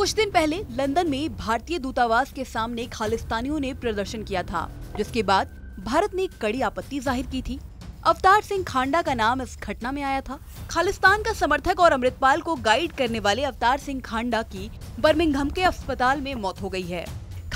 कुछ दिन पहले लंदन में भारतीय दूतावास के सामने खालिस्तानियों ने प्रदर्शन किया था, जिसके बाद भारत ने कड़ी आपत्ति ज़ाहिर की थी। अवतार सिंह खांडा का नाम इस घटना में आया था। खालिस्तान का समर्थक और अमृतपाल को गाइड करने वाले अवतार सिंह खांडा की बर्मिंघम के अस्पताल में मौत हो गई है।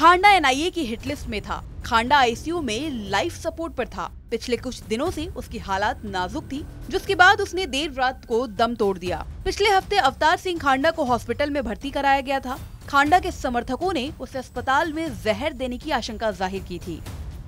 खांडा एनआईए की हिट लिस्ट में था। खांडा आईसीयू में लाइफ सपोर्ट पर था। पिछले कुछ दिनों से उसकी हालात नाजुक थी, जिसके बाद उसने देर रात को दम तोड़ दिया। पिछले हफ़्ते अवतार सिंह खांडा को हॉस्पिटल में भर्ती कराया गया था। खांडा के समर्थकों ने उसे अस्पताल में जहर देने की आशंका ज़ाहिर की थी।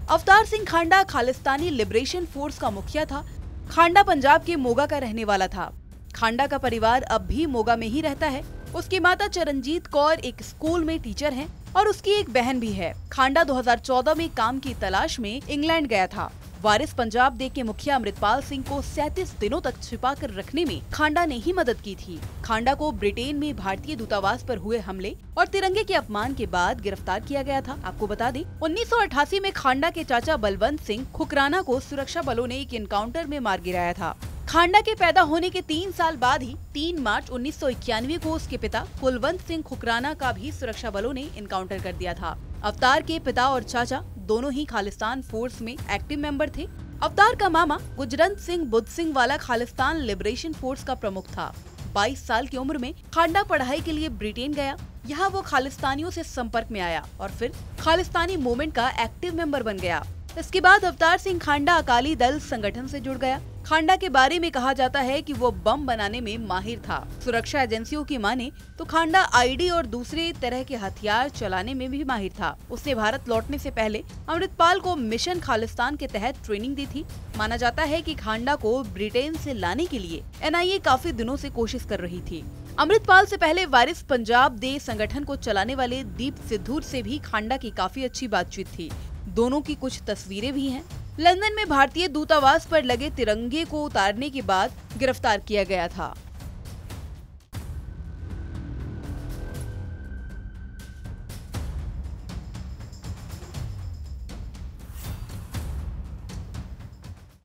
अवतार सिंह खांडा खालिस्तानी लिबरेशन फोर्स का मुखिया था। खांडा पंजाब के मोगा का रहने वाला था। खांडा का परिवार अब भी मोगा में ही रहता है। उसकी माता चरणजीत कौर एक स्कूल में टीचर हैं। और उसकी एक बहन भी है। खांडा 2014 में काम की तलाश में इंग्लैंड गया था। वारिस पंजाब दे के मुखिया अमृतपाल सिंह को 37 दिनों तक छिपा कर रखने में खांडा ने ही मदद की थी। खांडा को ब्रिटेन में भारतीय दूतावास पर हुए हमले और तिरंगे के अपमान के बाद गिरफ़्तार किया गया था। आपको बता दें 1988 में खांडा के चाचा बलवंत सिंह खुकराना को सुरक्षा बलों ने एक इनकाउंटर में मार गिराया था। खांडा के पैदा होने के तीन साल बाद ही 3 मार्च उन्नीस सौ इक्यानवे को उसके पिता कुलवंत सिंह खुकराना का भी सुरक्षा बलों ने इनकाउंटर कर दिया था। अवतार के पिता और चाचा दोनों ही खालिस्तान फोर्स में एक्टिव मेंबर थे। अवतार का मामा गुजरंत सिंह बुद्ध सिंह वाला खालिस्तान लिबरेशन फोर्स का प्रमुख था। 22 साल की उम्र में खांडा पढ़ाई के लिए ब्रिटेन गया। यहाँ वो खालिस्तानियों से संपर्क में आया और फिर खालिस्तानी मूवमेंट का एक्टिव मेंबर बन गया। इसके बाद अवतार सिंह खांडा अकाली दल संगठन से जुड़ गया। खांडा के बारे में कहा जाता है कि वो बम बनाने में माहिर था। सुरक्षा एजेंसियों की माने तो खांडा आईडी और दूसरे तरह के हथियार चलाने में भी माहिर था। उसने भारत लौटने से पहले अमृतपाल को मिशन खालिस्तान के तहत ट्रेनिंग दी थी। माना जाता है कि खांडा को ब्रिटेन से लाने के लिए एनआईए काफ़ी दिनों से कोशिश कर रही थी। अमृतपाल से पहले वारिस पंजाब दे संगठन को चलाने वाले दीप सिद्धूर से भी खांडा की काफ़ी अच्छी बातचीत थी। दोनों की कुछ तस्वीरें भी हैं। लंदन में भारतीय दूतावास पर लगे तिरंगे को उतारने के बाद गिरफ़्तार किया गया था।